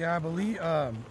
Yeah, I believe um,